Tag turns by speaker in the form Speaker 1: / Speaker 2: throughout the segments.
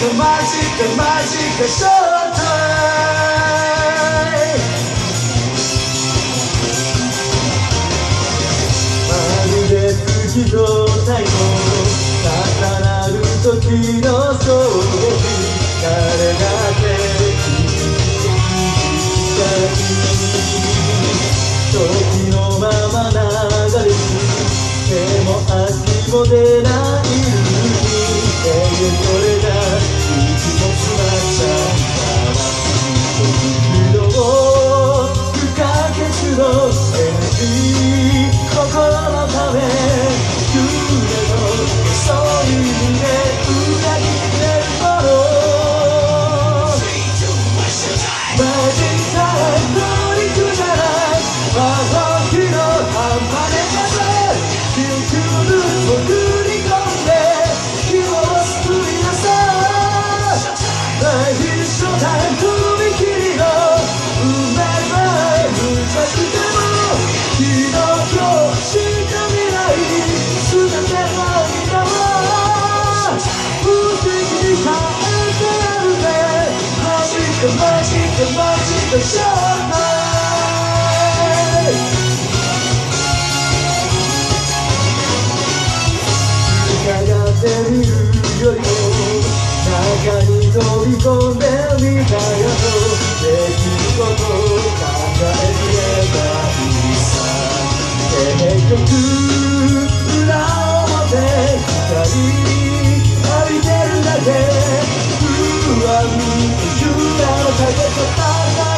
Speaker 1: マジかマジか、ショ the「まるで不機動態の重なる時の衝撃」誰だって時のまま流れる。手も足も出ない the magic, the magic, the shine. Thank you. you, I'll tell you to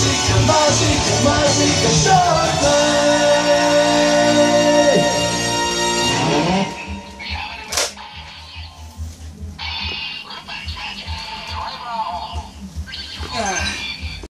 Speaker 1: mágica, mágica, mágica, bola